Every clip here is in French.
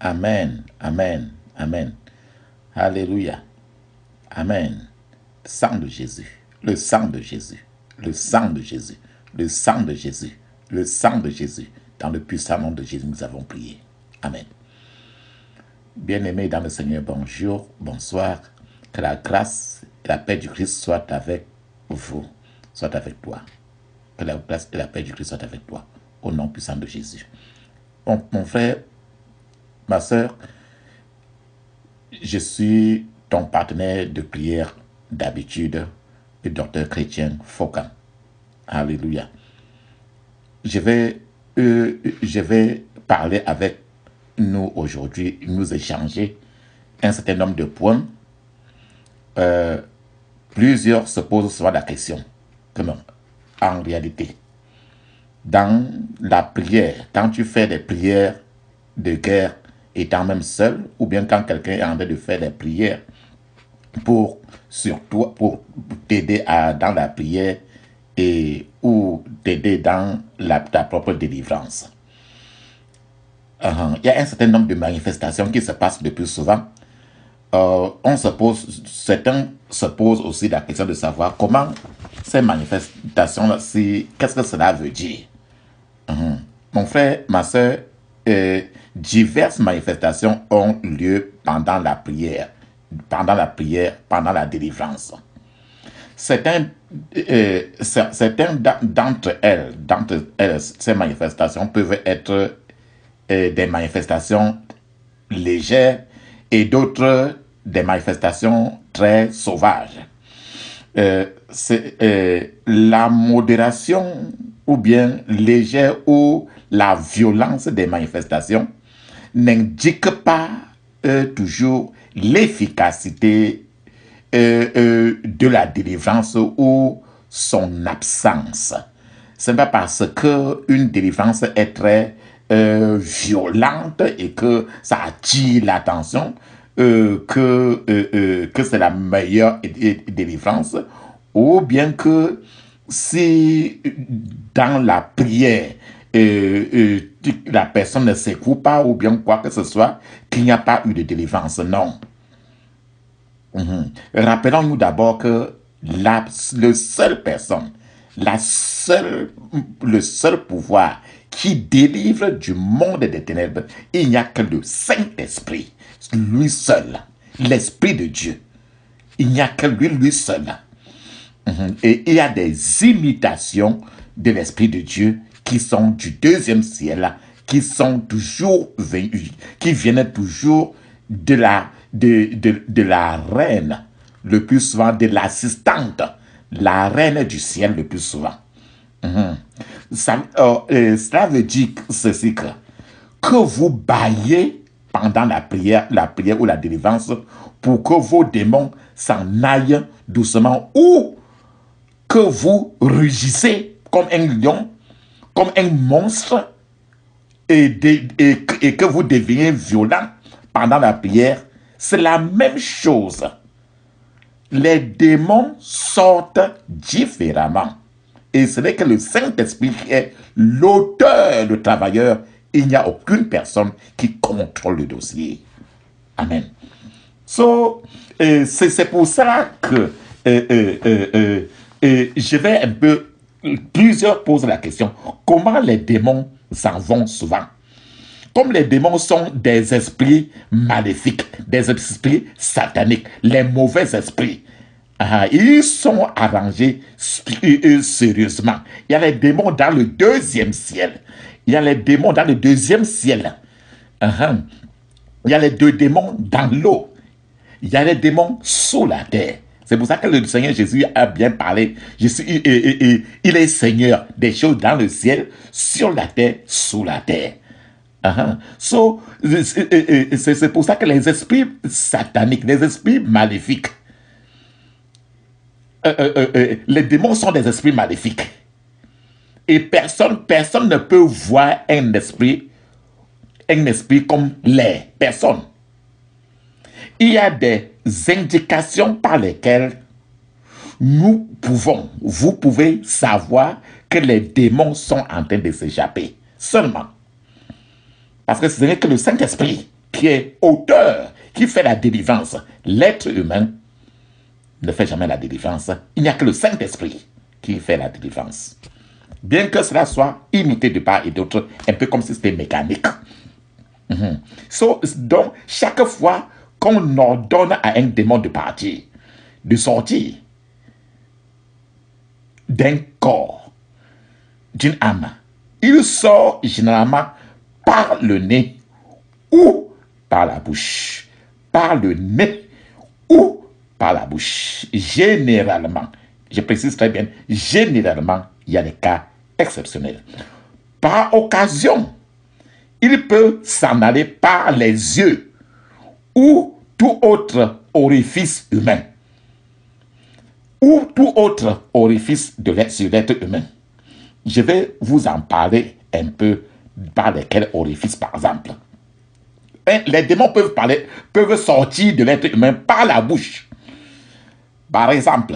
Amen. Amen. Amen. Alléluia. Amen. Sang de Jésus. Le sang de Jésus. Le sang de Jésus. Le sang de Jésus. Le sang de Jésus. Dans le puissant nom de Jésus, nous avons prié. Amen. Bien-aimés dans le Seigneur, bonjour, bonsoir. Que la grâce et la paix du Christ soient avec vous, soit avec toi. Que la grâce et la paix du Christ soient avec toi. Au nom puissant de Jésus. Mon frère, ma soeur, je suis ton partenaire de prière d'habitude, le docteur chrétien Foucault. Alléluia. Je vais, euh, je vais parler avec nous aujourd'hui, nous échanger un certain nombre de points. Euh, plusieurs se posent souvent la question, comment en réalité, dans la prière, quand tu fais des prières de guerre étant même seul, ou bien quand quelqu'un est en train de faire des prières pour surtout pour t'aider dans la prière et ou t'aider dans ta propre délivrance. Uh-huh. il y a un certain nombre de manifestations qui se passent le plus souvent. Euh, on se pose, certains se posent aussi la question de savoir comment ces manifestations-là, qu'est-ce que cela veut dire? Uh-huh. Mon frère, ma soeur, euh, diverses manifestations ont lieu pendant la prière, pendant la prière, pendant la délivrance. Certains, euh, d'entre elles, ces manifestations peuvent être euh, des manifestations légères et d'autres des manifestations très sauvages. Euh, la modération ou bien légère ou la violence des manifestations n'indique pas euh, toujours l'efficacité euh, euh, de la délivrance ou son absence. Ce n'est pas parce qu'une délivrance est très violente et que ça attire l'attention que, que c'est la meilleure délivrance ou bien que si dans la prière la personne ne s'écoute pas ou bien quoi que ce soit, qu'il n'y a pas eu de délivrance. Non. Mhm. Rappelons-nous d'abord que la le seule personne, la seule, le seul pouvoir qui délivre du monde des ténèbres, il n'y a que le Saint-Esprit, lui seul, l'Esprit de Dieu. Il n'y a que lui, lui seul. Mhm. Et il y a des imitations de l'Esprit de Dieu qui sont du deuxième ciel, qui sont toujours venus, qui viennent toujours de la, de, de, de la reine, le plus souvent de l'assistante, la reine du ciel le plus souvent. Mhm. Ça, euh, veut dire ceci que, que vous baillez pendant la prière, la prière ou la délivrance pour que vos démons s'en aillent doucement ou que vous rugissez comme un lion comme un monstre et, que vous deveniez violent pendant la prière, c'est la même chose. Les démons sortent différemment. Et ce n'est que le Saint-Esprit est l'auteur, le travailleur. Il n'y a aucune personne qui contrôle le dossier. Amen. So, euh, c'est pour ça que euh, euh, je vais un peu plusieurs posent la question, comment les démons s'en vont souvent? Comme les démons sont des esprits maléfiques, des esprits sataniques, les mauvais esprits, ah, ils sont arrangés sérieusement. Il y a les démons dans le deuxième ciel. Il y a les démons dans le deuxième ciel. Ah, il y a les deux démons dans l'eau. Il y a les démons sous la terre. C'est pour ça que le Seigneur Jésus a bien parlé. Je suis, il est Seigneur des choses dans le ciel, sur la terre, sous la terre. Uh so, c'est pour ça que les esprits sataniques, les esprits maléfiques, euh, euh, euh, les démons sont des esprits maléfiques. Et personne, personne ne peut voir un esprit, un esprit comme les personnes. Il y a des indications par lesquelles nous pouvons, vous pouvez savoir que les démons sont en train de s'échapper. Seulement. Parce que ce n'est que le Saint-Esprit qui est auteur, qui fait la délivrance. L'être humain ne fait jamais la délivrance. Il n'y a que le Saint-Esprit qui fait la délivrance. Bien que cela soit imité de part et d'autre, un peu comme si c'était mécanique. Mhm. donc, chaque fois qu'on ordonne à un démon de partir, de sortir d'un corps, d'une âme, il sort généralement par le nez ou par la bouche. Par le nez ou par la bouche. Généralement, je précise très bien, généralement, il y a des cas exceptionnels. Par occasion, il peut s'en aller par les yeux ou tout autre orifice humain ou tout autre orifice de l'être humain. Je vais vous en parler un peu par lesquels orifices, par exemple. Hein, les démons peuvent, parler, peuvent sortir de l'être humain par la bouche. Par exemple,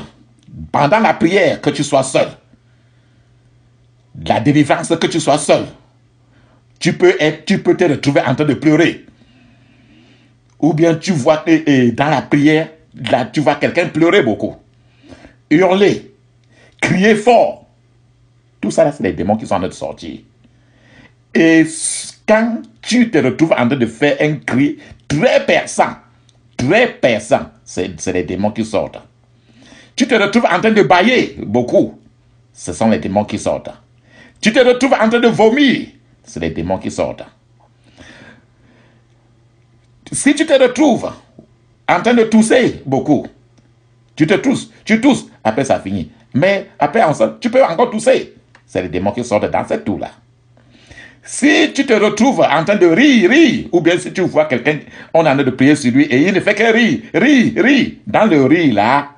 pendant la prière, que tu sois seul. La délivrance, que tu sois seul. Tu peux, être, tu peux te retrouver en train de pleurer. Ou bien tu vois dans la prière, tu vois quelqu'un pleurer beaucoup. Hurler. Crier fort. Tout ça, c'est les démons qui sont en train de sortir. Et quand tu te retrouves en train de faire un cri très perçant, très perçant, c'est les démons qui sortent. Tu te retrouves en train de bailler beaucoup, ce sont les démons qui sortent. Tu te retrouves en train de vomir, c'est les démons qui sortent. Si tu te retrouves en train de tousser beaucoup, tu te tousses, tu tousses, après ça finit. Mais après, tu peux encore tousser. C'est les démons qui sortent dans cette toux-là. Si tu te retrouves en train de rire, rire, ou bien si tu vois quelqu'un, on a de prier sur lui et il ne fait que rire, rire, rire, dans le rire là,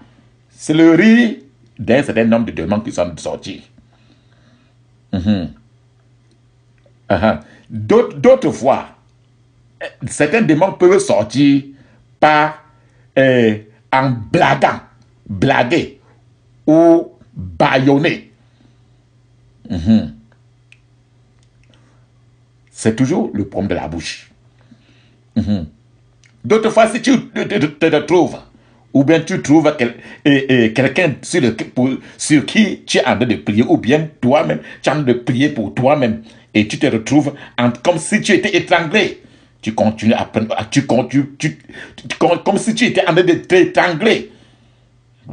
c'est le rire d'un certain nombre de démons qui sont sortis. Mhm. D'autres fois, certains démons peuvent sortir par euh, en blaguant, blaguer ou baïonner. Mhm c'est toujours le problème de la bouche. Mhm. D'autres fois, si tu te, retrouves, ou bien tu trouves quelqu'un sur, sur, qui tu es en train de prier, ou bien toi-même, tu es en train de prier pour toi-même, et tu te retrouves comme si tu étais étranglé. Tu continues à tu continues, comme si tu étais en train de t'étrangler.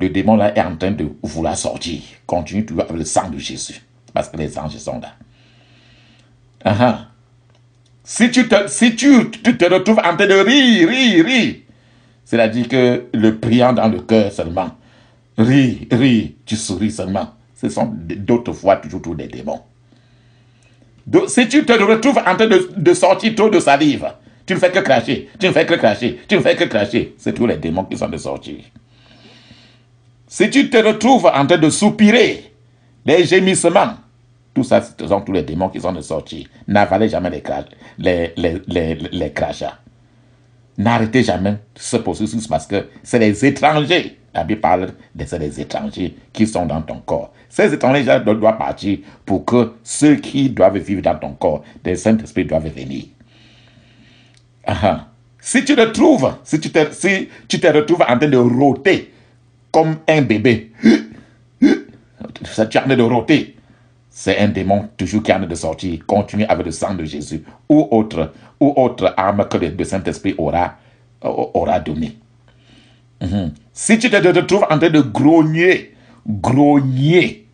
Le démon là est en train de vouloir sortir. Continue toujours avec le sang de Jésus, parce que les anges sont là. Uh. Si tu te, si tu, te retrouves en train de rire, rire, rire, c'est-à-dire que le priant dans le cœur seulement, rire, rire, tu souris seulement, ce sont d'autres fois toujours des démons. Si tu te retrouves en train de, sortir trop de salive, tu ne fais que cracher, tu ne fais que cracher, tu ne fais que cracher, c'est tous les démons qui sont de sortir. Si tu te retrouves en train de soupirer, les gémissements, tout ça, ce sont tous les démons qui sont de sortir. N'avalez jamais les, les, crachats. N'arrêtez jamais ce processus parce que c'est les étrangers. La Bible parle de ces étrangers qui sont dans ton corps. Ces étrangers doivent partir pour que ceux qui doivent vivre dans ton corps, des Saint-Esprit doivent venir. Si tu te trouves, si tu te, si tu te retrouves en train de rôter comme un bébé, tu es en train de rôter, c'est un démon toujours qui en de sortir. Continue avec le sang de Jésus ou autre, ou autre arme que le Saint-Esprit aura, aura donné. Mhm. Si tu te retrouves en train de grogner, grogner,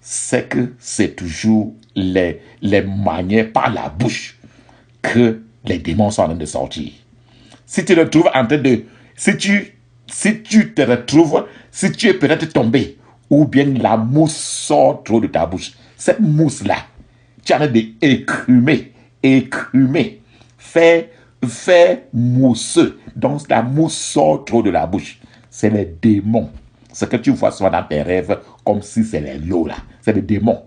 c'est que c'est toujours les, les manières par la bouche que les démons sont en train de sortir. Si tu te retrouves en train de... Si tu, si tu te retrouves, si tu es peut-être tombé, ou bien la mousse sort trop de ta bouche. Cette mousse-là, tu as d'écrumer, écrumer, fait, fait mousseux. Donc la mousse sort trop de la bouche. C'est les démons. Ce que tu vois souvent dans tes rêves, comme si c'est les lots là. C'est les démons.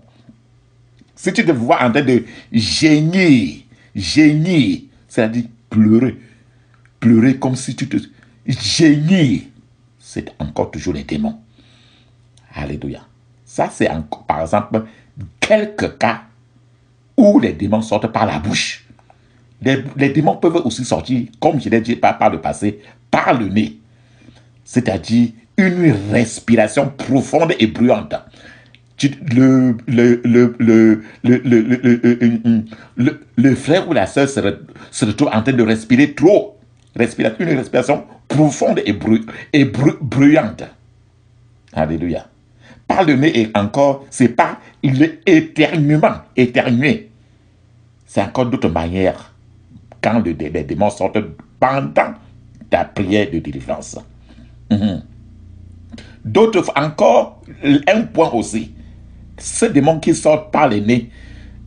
Si tu te vois en train de gémir, gémir, c'est-à-dire pleurer, pleurer comme si tu te gémir, c'est encore toujours les démons. Alléluia. Ça, c'est par exemple quelques cas où les démons sortent par la bouche. Les, démons peuvent aussi sortir, comme je l'ai dit par, par le passé, par le nez. C'est-à-dire une respiration profonde et bruyante. Le, frère ou la soeur se, retrouve en train de respirer trop. Respiration, une respiration profonde et, et bruyante. Alléluia. Par le nez et encore, c'est pas éternuement, éternuer. C'est encore d'autres manières quand les, démons sortent pendant ta prière de délivrance. Mhm. D'autres encore, un point aussi. Ce démon qui sort par le nez,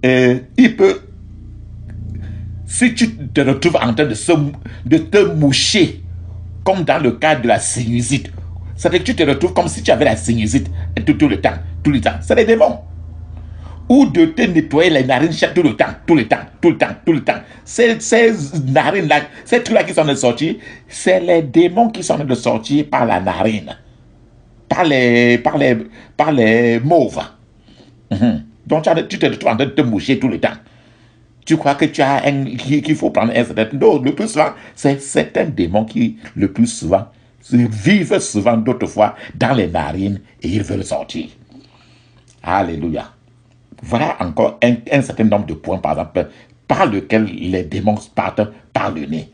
euh, il peut, si tu te retrouves en train de, te moucher, comme dans le cas de la sinusite, c'est que tu te retrouves comme si tu avais la sinusite tout, le temps, tout le temps. C'est les démons. Ou de te nettoyer les narines tout le temps, tout le temps, tout le temps, tout le temps. Ces, narines-là, ces trucs-là qui sont de sortir, c'est les démons qui sont de sortir par la narine, par les, par les, par les mauves. Mhm. Donc tu, te retrouves en train de te moucher tout le temps. Tu crois que tu as un, qu'il faut prendre un certain... Non, le plus souvent, c'est certains démons qui, le plus souvent, vivent souvent d'autres fois dans les narines et ils veulent sortir. Alléluia. Voilà encore un, certain nombre de points, par exemple, par lesquels les démons partent par le nez.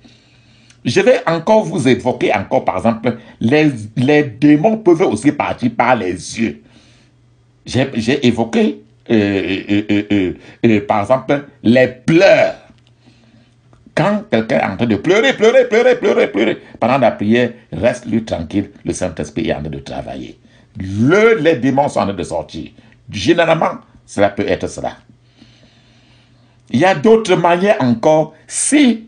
Je vais encore vous évoquer encore, par exemple, les, les démons peuvent aussi partir par les yeux. J'ai évoqué, euh, euh, euh, par exemple, les pleurs. Quand quelqu'un est en train de pleurer, pleurer, pleurer, pleurer, pleurer, pendant la prière, reste-lui tranquille, le Saint-Esprit est en train de travailler. Le, les démons sont en train de sortir. Généralement, cela peut être cela. Il y a d'autres manières encore. Si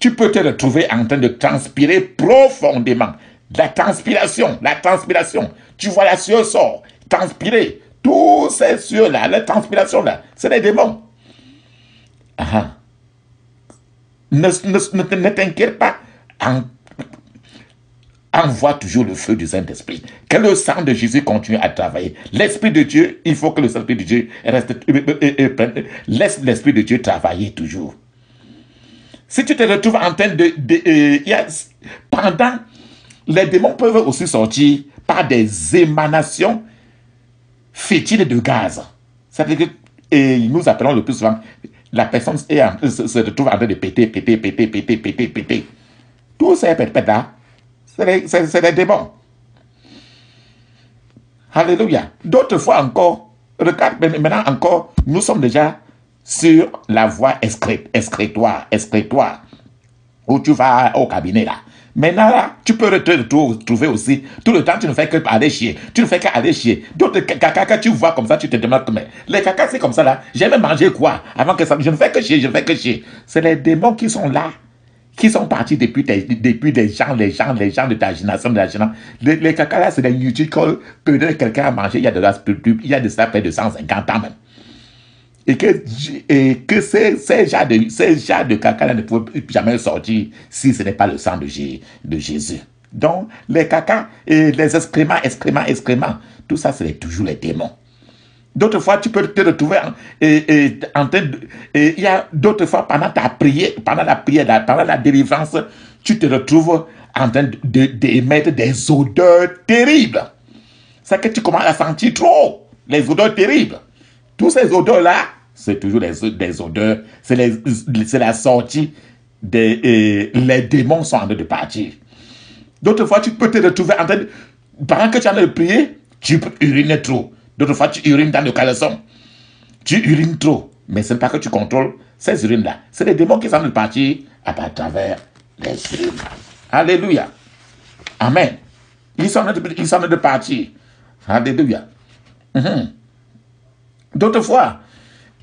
tu peux te retrouver en train de transpirer profondément, la transpiration, la transpiration, tu vois la sueur sort, transpirer, tous ces sueurs-là, la transpiration-là, c'est des démons. Ah ne, ne, t'inquiète pas. envoie toujours le feu du Saint-Esprit. Que le sang de Jésus continue à travailler. L'Esprit de Dieu, il faut que le Saint-Esprit de Dieu reste. Euh, euh, euh, laisse l'Esprit de Dieu travailler toujours. Si tu te retrouves en train de. pendant. Les démons peuvent aussi sortir par des émanations fétides de gaz? Ça veut dire que. Et nous appelons le plus souvent la personne se, retrouve en train de péter, péter, péter, péter, péter, péter. Tout ces pète là, c'est des démons. Alléluia. D'autres fois encore, regarde, maintenant encore, nous sommes déjà sur la voie excrétoire, excrétoire, où tu vas au cabinet là. Maintenant, là, tu peux retrouver aussi. Tout le temps, tu ne fais que aller chier. Tu ne fais qu'aller chier. D'autres caca que tu vois comme ça, tu te demandes, mais les caca, c'est comme ça là. J'aime manger quoi Avant que ça. Je ne fais que chier, je ne fais que chier. C'est les démons qui sont là qui sont partis depuis, depuis des gens, les gens, les gens de ta génération, de la génération. Les, les caca là, c'est des YouTube peut-être quelqu'un a mangé, il y a de ça, il y a de ça près de 150 ans même et que, ces, ces genres de, de caca ne peuvent jamais sortir si ce n'est pas le sang de, de Jésus. Donc, les caca et les excréments, excréments, excréments, tout ça, c'est toujours les démons. D'autres fois, tu peux te retrouver en, train de... Il y a d'autres fois, pendant ta prière, pendant la prière, pendant la délivrance, tu te retrouves en train d'émettre de, des odeurs terribles. C'est que tu commences à sentir trop les odeurs terribles. Tous ces odeurs-là, c'est toujours des, odeurs, c'est la sortie des les démons sont en train de partir. D'autres fois, tu peux te retrouver en train de, pendant que tu es en train de prier, tu peux uriner trop. D'autres fois, tu urines dans le caleçon. Tu urines trop. Mais ce n'est pas que tu contrôles ces urines-là. C'est les démons qui sont en train de partir à travers les urines. Alléluia. Amen. Ils sont en train de, ils sont en train de partir. Alléluia. Mhm. D'autres fois,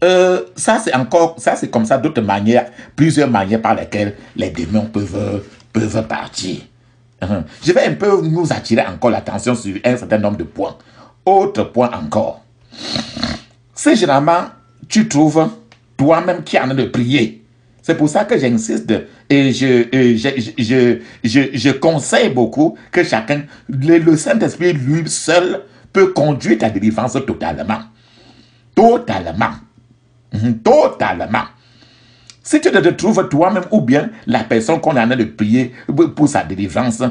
euh, ça c'est encore, ça c'est comme ça, d'autres manières, plusieurs manières par lesquelles les démons peuvent, peuvent partir. Uh-huh. Je vais un peu nous attirer encore l'attention sur un certain nombre de points. Autre point encore. C'est généralement, tu trouves toi-même qui en train de prier. C'est pour ça que j'insiste et je, je, je, je, je, conseille beaucoup que chacun, le, le Saint-Esprit lui seul peut conduire ta délivrance totalement. Totalement. Mhm, totalement. Si tu te trouves toi-même ou bien la personne qu'on a en train de prier pour sa délivrance,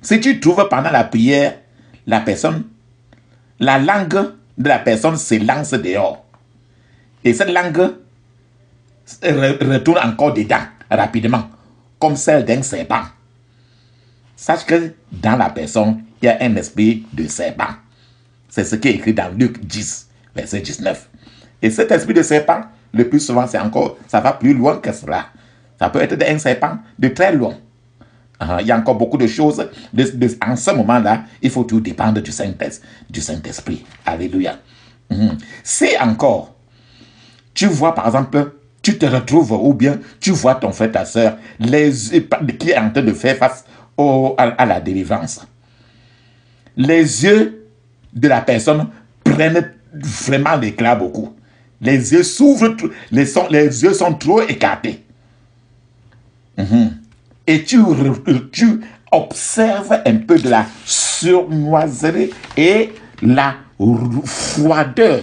si tu trouves pendant la prière, la personne, la langue de la personne se lance dehors. Et cette langue retourne encore dedans rapidement, comme celle d'un serpent. Sache que dans la personne, il y a un esprit de serpent. C'est ce qui est écrit dans Luc 10, verset 19. Et cet esprit de serpent, le plus souvent, c'est encore, ça va plus loin que cela. Ça peut être un serpent de très loin. Ah, il y a encore beaucoup de choses. en ce moment-là, il faut tout dépendre du Saint-Esprit. Alléluia. Mhm. Si encore, tu vois par exemple, tu te retrouves ou bien tu vois ton frère, ta soeur, les, qui est en train de faire face au, à, la délivrance. Les yeux de la personne prennent vraiment l'éclat beaucoup. Les yeux s'ouvrent, les, les yeux sont trop écartés. Mhm et tu, tu observes un peu de la surnoiserie et la froideur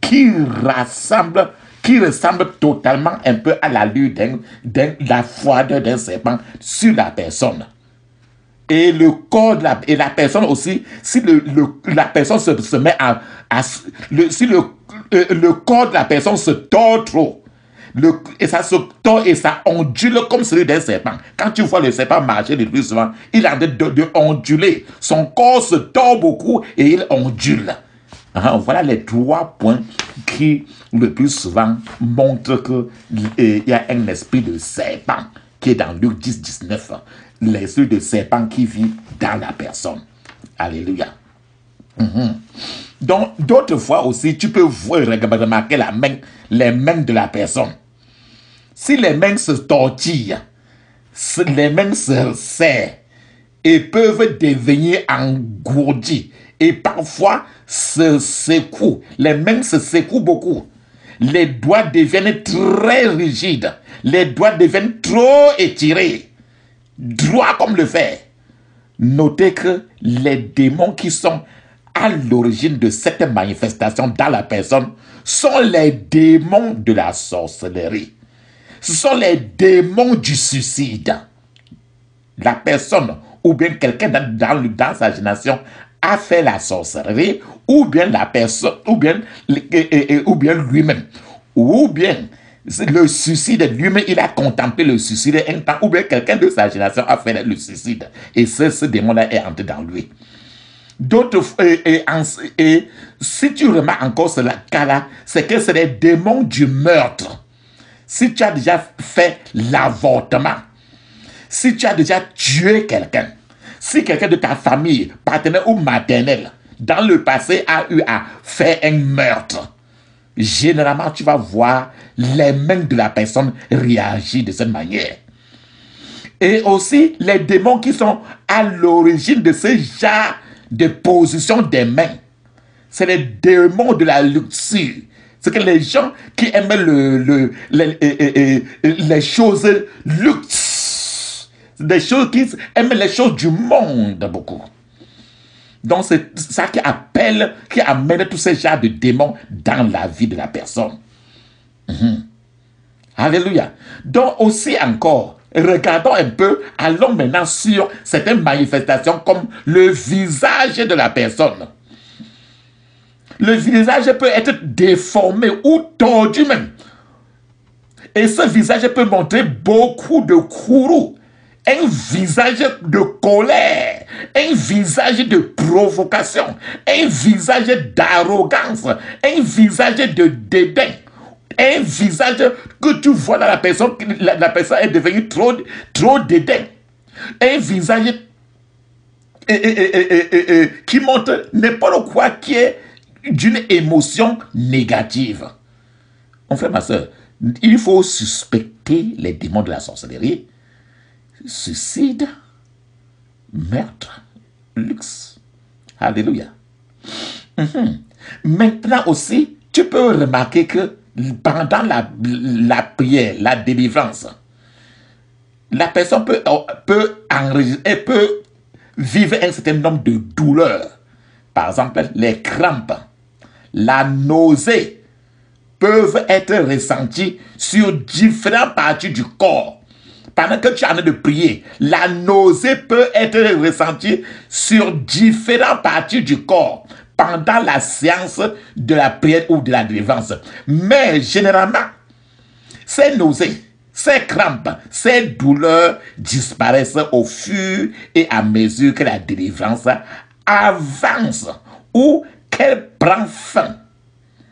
qui rassemble qui ressemble totalement un peu à la lutte de la froideur d'un serpent sur la personne. Et le corps de la, et la personne aussi, si le, la personne se, met à, le, si le, le corps de la personne se tord trop, et ça se tord et ça ondule comme celui d'un serpent. Quand tu vois le serpent marcher le plus souvent, il a de, de, onduler. Son corps se tord beaucoup et il ondule. Ah, voilà les trois points qui le plus souvent montrent qu'il y a un esprit de serpent qui est dans Luc 10, 19. L'esprit de serpent qui vit dans la personne. Alléluia. Mhm. Donc, d'autres fois aussi, tu peux voir, remarquer la main, les mains de la personne. Si les mains se tortillent, les mains se serrent et peuvent devenir engourdies et parfois se secouent. Les mains se secouent beaucoup. Les doigts deviennent très rigides. Les doigts deviennent trop étirés. Droit comme le fer. Notez que les démons qui sont à l'origine de cette manifestation dans la personne sont les démons de la sorcellerie ce sont les démons du suicide. La personne ou bien quelqu'un dans, dans, sa génération a fait la sorcellerie, ou bien la personne, ou bien, ou bien lui-même, ou bien le suicide lui-même, il a contemplé le suicide un temps, ou bien quelqu'un de sa génération a fait le suicide. Et ce, démon-là est entré dans lui. D'autres, et, si tu remarques encore ce cas-là, c'est que c'est les démons du meurtre si tu as déjà fait l'avortement, si tu as déjà tué quelqu'un, si quelqu'un de ta famille, partenaire ou maternel, dans le passé a eu à faire un meurtre, généralement tu vas voir les mains de la personne réagir de cette manière. Et aussi les démons qui sont à l'origine de ce genre de position des mains. C'est les démons de la luxure, c'est que les gens qui aiment le, les, choses luxe, des choses qui aiment les choses du monde beaucoup. Donc c'est ça qui appelle, qui amène tous ces genres de démons dans la vie de la personne. Mhm. Alléluia. Donc aussi encore, regardons un peu, allons maintenant sur certaines manifestations comme le visage de la personne le visage peut être déformé ou tordu même. Et ce visage peut montrer beaucoup de courroux, un visage de colère, un visage de provocation, un visage d'arrogance, un visage de dédain, un visage que tu vois dans la personne, la, la personne est devenue trop, trop dédain, un visage qui montre n'importe quoi qui est d'une émotion négative. Mon frère, ma soeur, il faut suspecter les démons de la sorcellerie, suicide, meurtre, luxe. Alléluia. Mhm. Maintenant aussi, tu peux remarquer que pendant la, prière, la délivrance, la personne peut, peut, enregistrer, peut vivre un certain nombre de douleurs. Par exemple, les crampes, la nausée peuvent être ressentis sur différentes parties du corps. Pendant que tu es en train de prier, la nausée peut être ressentie sur différentes parties du corps pendant la séance de la prière ou de la délivrance. Mais généralement, ces nausées, ces crampes, ces douleurs disparaissent au fur et à mesure que la délivrance avance ou qu'elle prend fin.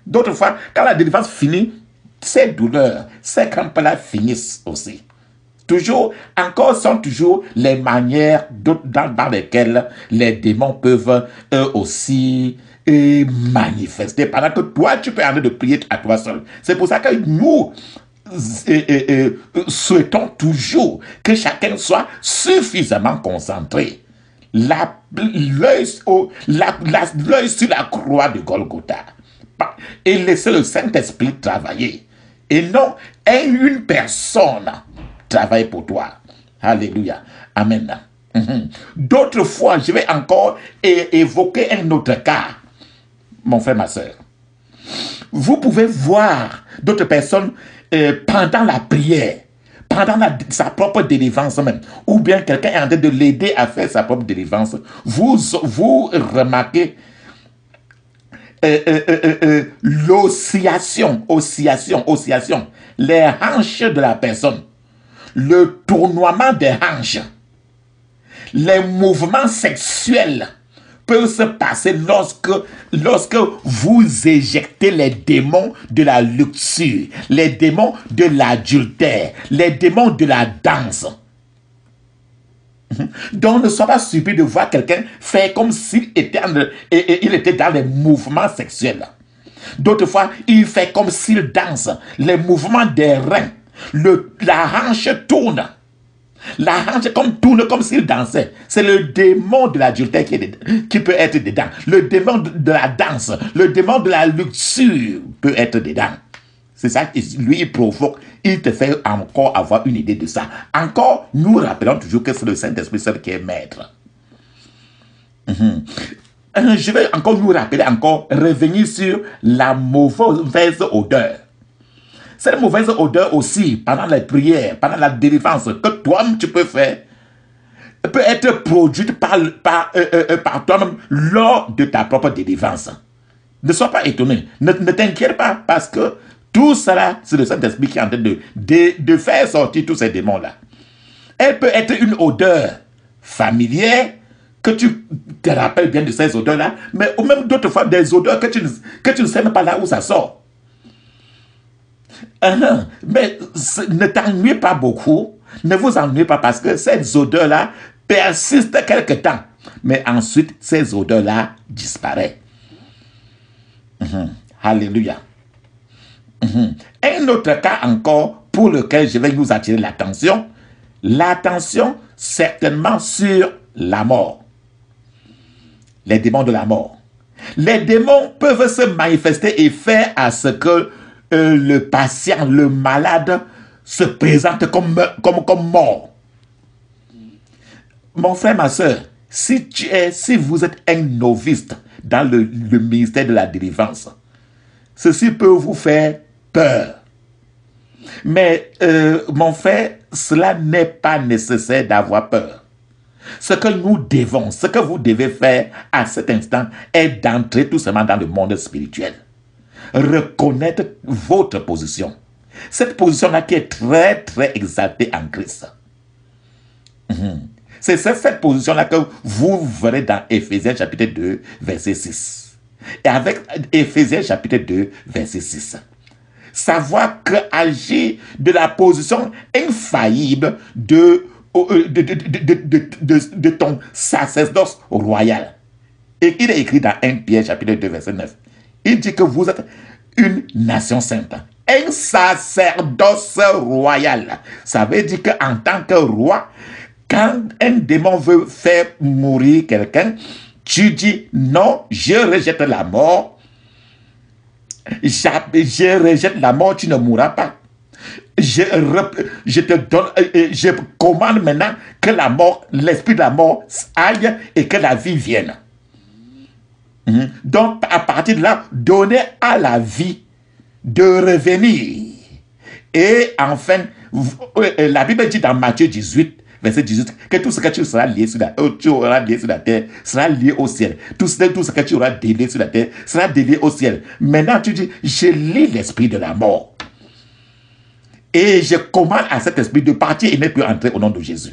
D'autres fois, quand la délivrance finit, ces douleurs, ces crampes-là finissent aussi. Toujours, encore sont toujours les manières dans, lesquelles les démons peuvent eux aussi euh, manifester. Pendant que toi, tu peux aller de prier à toi seul. C'est pour ça que nous, euh, euh, souhaitons toujours que chacun soit suffisamment concentré. L'œil sur la croix de Golgotha. Et laisser le Saint-Esprit travailler. Et non une personne travaille pour toi. Alléluia. Amen. Mhm. D'autres fois, je vais encore évoquer un autre cas, mon frère, ma soeur. Vous pouvez voir d'autres personnes euh, pendant la prière, pendant sa propre délivrance même, ou bien quelqu'un est en train de l'aider à faire sa propre délivrance. Vous, vous remarquez euh, euh, l'oscillation, oscillation, oscillation, les hanches de la personne le tournoiement des hanches, les mouvements sexuels peuvent se passer lorsque, vous éjectez les démons de la luxure, les démons de l'adultère, les démons de la danse. Donc ne sois pas surpris de voir quelqu'un faire comme s'il était, il était dans les mouvements sexuels. D'autres fois, il fait comme s'il danse, les mouvements des reins le, la hanche tourne. La hanche comme tourne comme s'il dansait. C'est le démon de l'adultère qui, qui peut être dedans. Le démon de, la danse, le démon de la luxure peut être dedans. C'est ça que lui il provoque. Il te fait encore avoir une idée de ça. Encore, nous rappelons toujours que c'est le Saint-Esprit seul qui est maître. Mhm. Euh, je vais encore nous rappeler, encore revenir sur la mauvaise odeur cette mauvaise odeur aussi, pendant les prières, pendant la délivrance que toi-même tu peux faire, peut être produite par, par, euh, euh, euh, par toi-même lors de ta propre délivrance. Ne sois pas étonné. Ne, t'inquiète pas parce que tout cela, c'est le Saint-Esprit qui est en train de, de, de faire sortir tous ces démons-là. Elle peut être une odeur familière, que tu te rappelles bien de ces odeurs-là, mais ou même d'autres fois des odeurs que tu, que tu ne sais même pas là où ça sort. Uh-huh. mais ne t'ennuyez pas beaucoup. Ne vous ennuyez pas parce que ces odeurs-là persistent quelque temps. Mais ensuite, ces odeurs-là disparaissent. Uh-huh. Alléluia. Uh-huh. Un autre cas encore pour lequel je vais vous attirer l'attention. L'attention certainement sur la mort. Les démons de la mort. Les démons peuvent se manifester et faire à ce que euh, le patient, le malade, se présente comme, comme, comme mort. Mon frère, ma soeur, si, tu es, si vous êtes un novice dans le, ministère de la délivrance, ceci peut vous faire peur. Mais euh, mon frère, cela n'est pas nécessaire d'avoir peur. Ce que nous devons, ce que vous devez faire à cet instant est d'entrer tout simplement dans le monde spirituel reconnaître votre position. Cette position-là qui est très, très exaltée en Christ. Mhm. C'est cette position-là que vous verrez dans Ephésiens chapitre 2, verset 6. Et avec Ephésiens chapitre 2, verset 6. Savoir que agir de la position infaillible de, euh, de, de, de ton sacerdoce royal. Et il est écrit dans 1 Pierre chapitre 2, verset 9. Il dit que vous êtes une nation sainte, un sacerdoce royal. Ça veut dire qu'en tant que roi, quand un démon veut faire mourir quelqu'un, tu dis non, je rejette la mort. Je rejette la mort, tu ne mourras pas. Je, je, te donne, euh, euh, je commande maintenant que la mort, l'esprit de la mort aille et que la vie vienne. Mhm. Donc, à partir de là, donner à la vie de revenir. Et enfin, euh, la Bible dit dans Matthieu 18, verset 18, que tout ce que tu seras lié sur la, euh, tu auras lié sur la terre sera lié au ciel. Tout ce, tout ce que tu auras délié sur la terre sera délié au ciel. Maintenant, tu dis, je lis l'esprit de la mort. Et je commande à cet esprit de partir et ne plus entrer au nom de Jésus.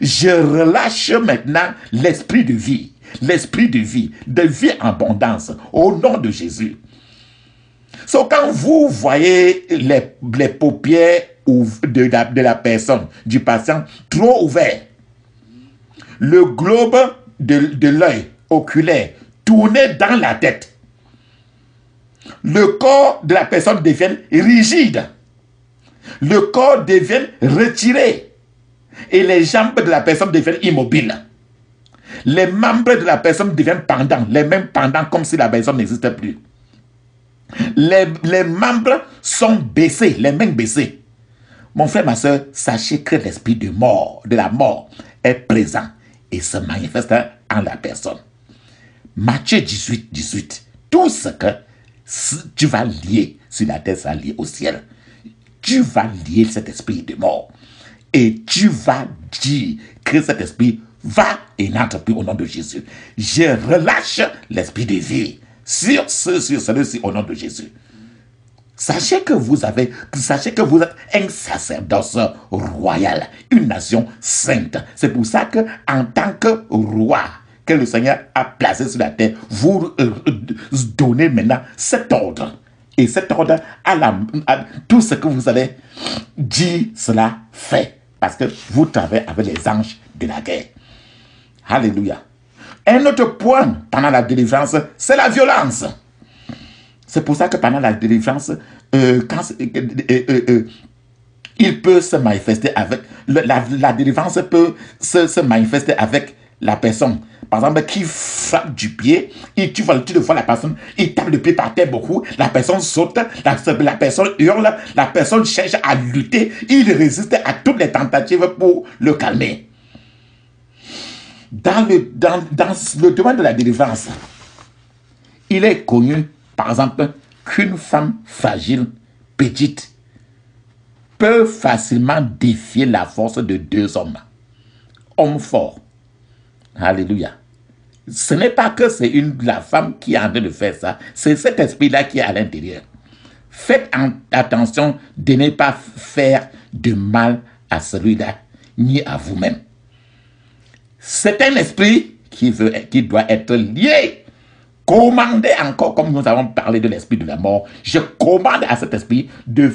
Je relâche maintenant l'esprit de vie, l'esprit de vie, de vie en abondance, au nom de Jésus. So, quand vous voyez les, paupières de la, de la personne, du patient, trop ouverts, le globe de, de l'œil oculaire tourné dans la tête, le corps de la personne devient rigide, le corps devient retiré et les jambes de la personne deviennent immobiles. Les membres de la personne deviennent pendants, les mêmes pendants comme si la personne n'existait plus. Les, les, membres sont baissés, les mains baissées. Mon frère, ma soeur, sachez que l'esprit de mort, de la mort, est présent et se manifeste en la personne. Matthieu 18, 18. Tout ce que tu vas lier sur la terre sera lié au ciel. Tu vas lier cet esprit de mort. Et tu vas dire que cet esprit va et n'entre plus au nom de Jésus. Je relâche l'esprit de vie sur ceux, sur celui-ci au nom de Jésus. Sachez que vous avez, sachez que vous êtes un sacerdoce royal, une nation sainte. C'est pour ça que, en tant que roi que le Seigneur a placé sur la terre, vous euh, donnez maintenant cet ordre. Et cet ordre, à, la, tout ce que vous avez dit, cela fait. Parce que vous travaillez avec les anges de la guerre. Alléluia. Un autre point pendant la délivrance, c'est la violence. C'est pour ça que pendant la délivrance, euh, quand, euh, euh, il peut se manifester avec, la, délivrance peut se, manifester avec la personne. Par exemple, qui frappe du pied, et tu vois, tu vois la personne, il tape le pied par terre beaucoup, la personne saute, la, la personne hurle, la personne cherche à lutter, il résiste à toutes les tentatives pour le calmer dans le, domaine de la délivrance, il est connu, par exemple, qu'une femme fragile, petite, peut facilement défier la force de deux hommes. Hommes forts. Alléluia. Ce n'est pas que c'est la femme qui est en train de faire ça, c'est cet esprit-là qui est à l'intérieur. Faites attention de ne pas faire de mal à celui-là, ni à vous-même. C'est un esprit qui, veut, qui doit être lié, commandé encore, comme nous avons parlé de l'esprit de la mort. Je commande à cet esprit, de,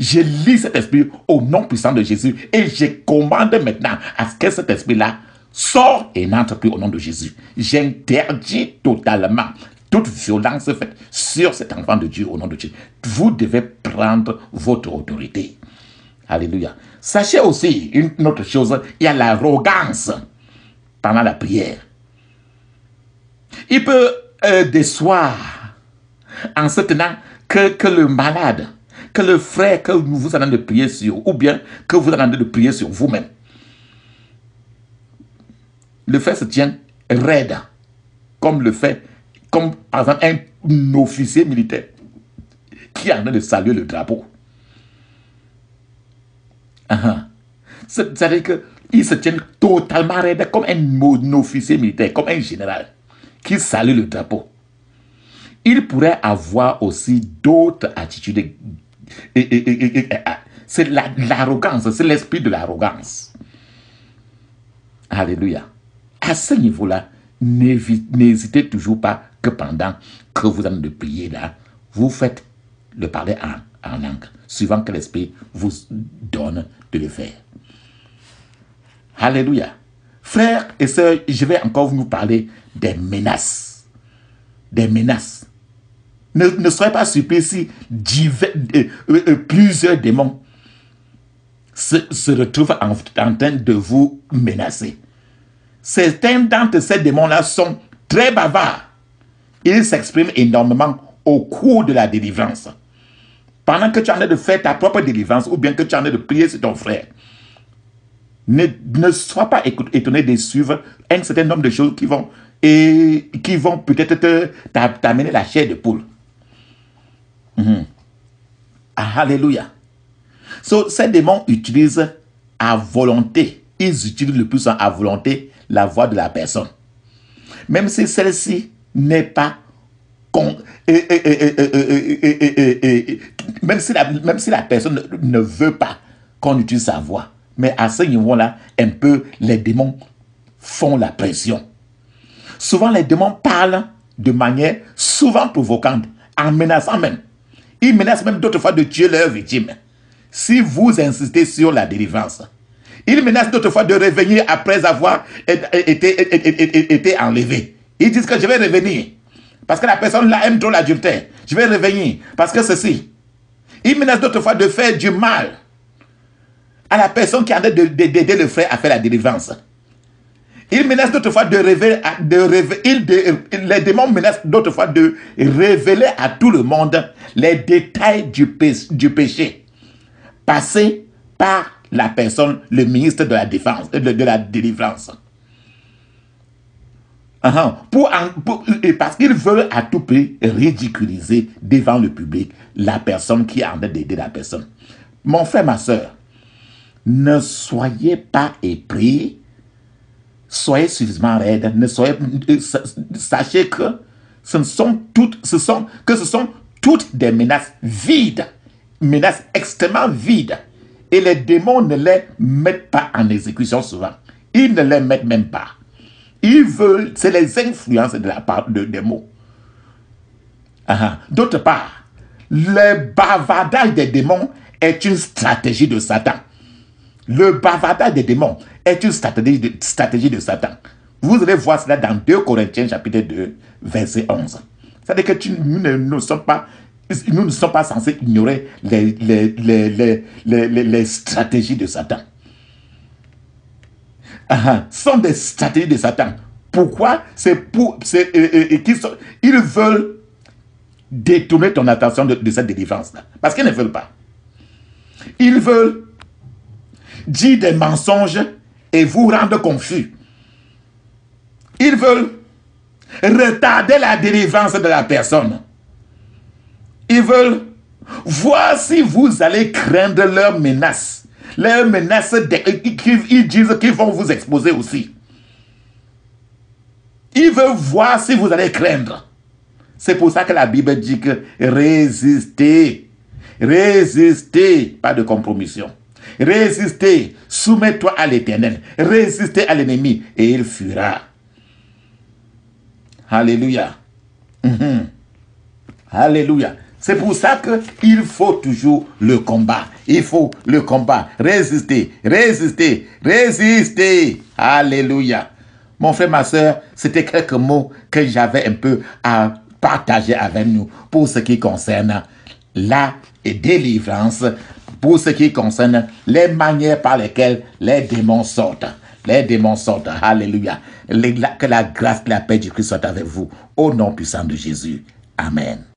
je lis cet esprit au nom puissant de Jésus et je commande maintenant à ce que cet esprit-là sorte et n'entre plus au nom de Jésus. J'interdis totalement toute violence faite sur cet enfant de Dieu au nom de Dieu. Vous devez prendre votre autorité. Alléluia. Sachez aussi une autre chose, il y a l'arrogance pendant la prière. Il peut euh, déçoir en se tenant que, le malade, que le frère que vous allez de prier sur, ou bien que vous allez de prier sur vous-même. Le fait se tient raide, comme le fait, comme par exemple un officier militaire qui a en train de saluer le drapeau. C'est-à-dire qu'ils se tiennent totalement raide comme un officier militaire, comme un général qui salue le drapeau. Il pourrait avoir aussi d'autres attitudes. C'est l'arrogance, c'est l'esprit de l'arrogance. Alléluia. À ce niveau-là, n'hésitez toujours pas que pendant que vous allez de prier là, vous faites le parler en, en langue, suivant que l'esprit vous donne le faire. Alléluia. Frères et sœurs, je vais encore vous parler des menaces. Des menaces. Ne, soyez pas surpris si euh, euh, euh, plusieurs démons se, retrouvent en, en, train de vous menacer. Certains d'entre ces démons-là sont très bavards. Ils s'expriment énormément au cours de la délivrance. Pendant que tu en train de faire ta propre délivrance ou bien que tu en train de prier sur ton frère, ne, ne sois pas étonné de suivre un certain nombre de choses qui vont, vont peut-être t'amener la chair de poule. Mhm. Ah, alléluia. So, ces démons utilisent à volonté, ils utilisent le plus à volonté la voix de la personne. Même si celle-ci n'est pas même, si la, même si la personne ne veut pas qu'on utilise sa voix. Mais à ce niveau-là, un peu, les démons font la pression. Souvent, les démons parlent de manière souvent provocante, en menaçant même. Ils menacent même d'autres fois de tuer leurs victimes. Si vous insistez sur la délivrance, ils menacent d'autres fois de revenir après avoir été, été, enlevé. Ils disent que je vais revenir. Parce que la personne là aime trop l'adultère. Je vais revenir. Parce que ceci. Ils menacent d'autres fois de faire du mal à la personne qui a d'aider le frère à faire la délivrance. Ils menacent d'autres fois de révéler, de révéler les démons menacent d'autres fois de révéler à tout le monde les détails du, péché, passé par la personne, le ministre de la défense, de, la délivrance. Pour, parce qu'ils veulent à tout prix ridiculiser devant le public la personne qui a en train d'aider la personne. Mon frère, ma soeur, ne soyez pas épris, soyez suffisamment raide, ne soyez, euh, sachez que ce sont toutes, ce sont, que ce sont toutes des menaces vides, menaces extrêmement vides. Et les démons ne les mettent pas en exécution souvent. Ils ne les mettent même pas. Ils veulent, c'est les influences de la part de, des mots. Ah, ah. D'autre part, le bavardage des démons est une stratégie de Satan. Le bavardage des démons est une stratégie de, stratégie de Satan. Vous allez voir cela dans 2 Corinthiens chapitre 2, verset 11. C'est-à-dire que nous ne, sommes pas, nous ne sommes pas censés ignorer les, les, les, stratégies de Satan. Sont des stratégies de Satan. Pourquoi? C'est pour. Euh, euh, ils veulent détourner ton attention de cette délivrance-là. Parce qu'ils ne veulent pas. Ils veulent dire des mensonges et vous rendre confus. Ils veulent retarder la délivrance de la personne. Ils veulent voir si vous allez craindre leurs menaces. Leurs menaces, qu'ils vont vous exposer aussi. Ils veulent voir si vous allez craindre. C'est pour ça que la Bible dit que résistez. Résistez. Pas de compromission. Résistez, soumets-toi à l'éternel, résistez à l'ennemi et il fuira. Alléluia. Mhm. Alléluia. C'est pour ça qu'il faut toujours le combat. Il faut le combat. Résister, résister, résister. Alléluia. Mon frère, ma soeur, c'était quelques mots que j'avais un peu à partager avec nous pour ce qui concerne la délivrance pour ce qui concerne les manières par lesquelles les démons sortent. Les démons sortent. Alléluia. Que la grâce, la paix du Christ soit avec vous. Au nom puissant de Jésus. Amen.